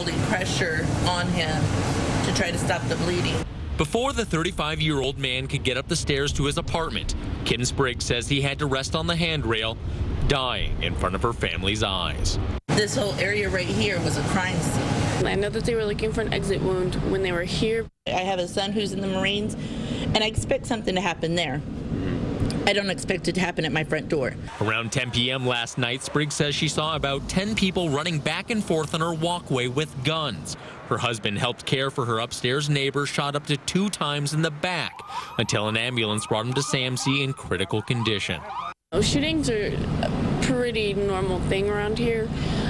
holding pressure on him to try to stop the bleeding. Before the 35 year old man could get up the stairs to his apartment, Kim Spriggs says he had to rest on the handrail, dying in front of her family's eyes. This whole area right here was a crime scene. I know that they were looking for an exit wound when they were here. I have a son who's in the Marines, and I expect something to happen there. I don't expect it to happen at my front door. Around 10 p.m. last night, Spriggs says she saw about 10 people running back and forth on her walkway with guns. Her husband helped care for her upstairs neighbor, shot up to two times in the back until an ambulance brought him to SAMC in critical condition. Shootings are a pretty normal thing around here.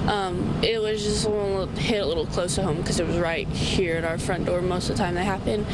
Um, it was just a little, hit a little close to home because it was right here at our front door most of the time they happen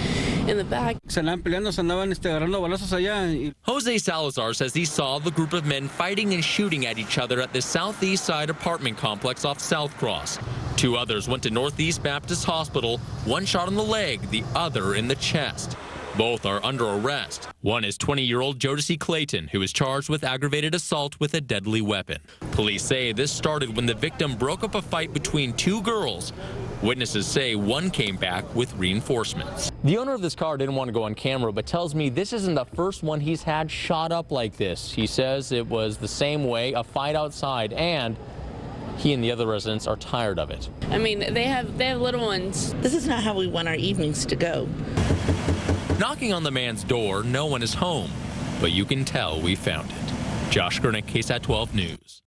in the back. Se andaban peleando, se andaban este, agarrando balazos allá. Jose Salazar says he saw the group of men fighting and shooting at each other at the southeast side apartment complex off South Cross. Two others went to Northeast Baptist Hospital, one shot in the leg, the other in the chest. Both are under arrest. One is 20 year old Jodeci Clayton, who is charged with aggravated assault with a deadly weapon. Police say this started when the victim broke up a fight between two girls. Witnesses say one came back with reinforcements. The owner of this car didn't want to go on camera, but tells me this isn't the first one he's had shot up like this. He says it was the same way, a fight outside, and he and the other residents are tired of it. I mean, they have they have little ones. This is not how we want our evenings to go. Knocking on the man's door, no one is home, but you can tell we found it. Josh Skurnik, KSAT 12 News.